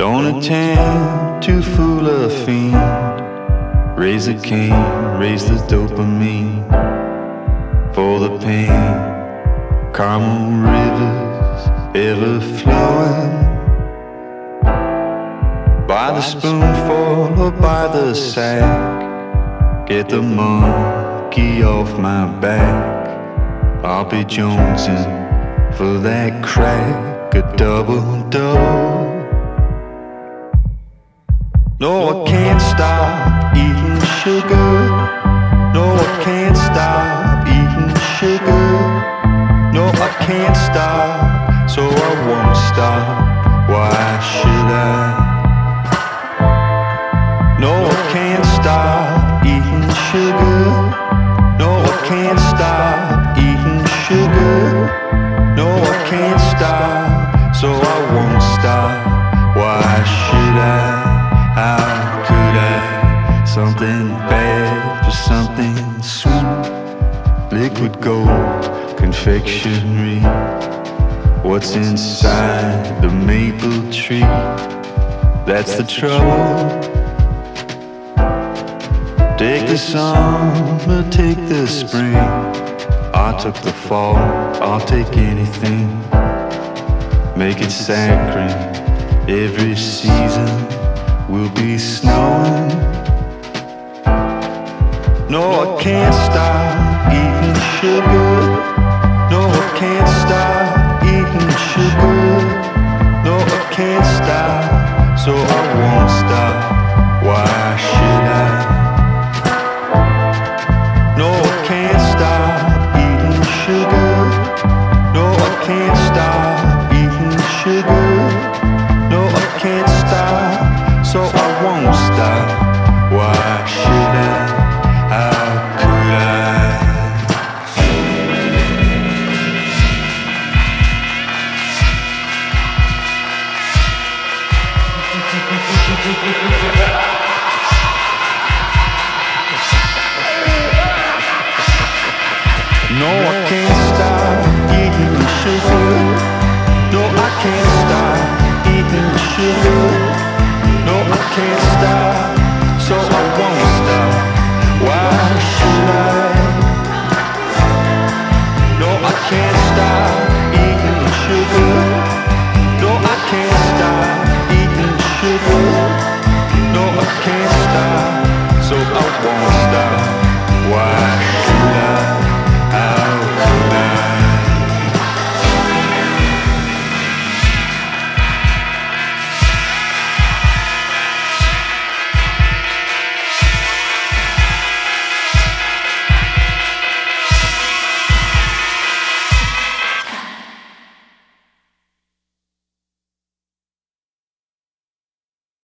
Don't attempt to fool a fiend. Raise the cane, raise the dopamine for the pain. Caramel rivers ever flowing. By the spoonful or by the sack. Get the monkey off my back. I'll be jonesing for that crack, a double double. No, I can't stop eating sugar. No, I can't stop eating sugar. No, I can't stop, so I won't stop. Why should I? No, I can't stop eating sugar. No, I can't stop eating sugar. No, I can't stop, something. Liquid gold, confectionery. What's inside the maple tree? That's the trouble. Take the summer, take the spring. I took the fall, I'll take anything. Make it saccharine every season will be snowing. I can't stop eating sugar. No, I can't stop eating sugar. No, I can't stop, so I won't stop. Why should I? No, I can't stop eating sugar. No, I can't stop eating sugar. No, I can't stop, so I won't stop. No, I can't stop eating sugar. No, I can't stop eating sugar. No, I can't stop, so I won't stop. Why should I? No, I can't stop. can't stop, so I won't stop. Why?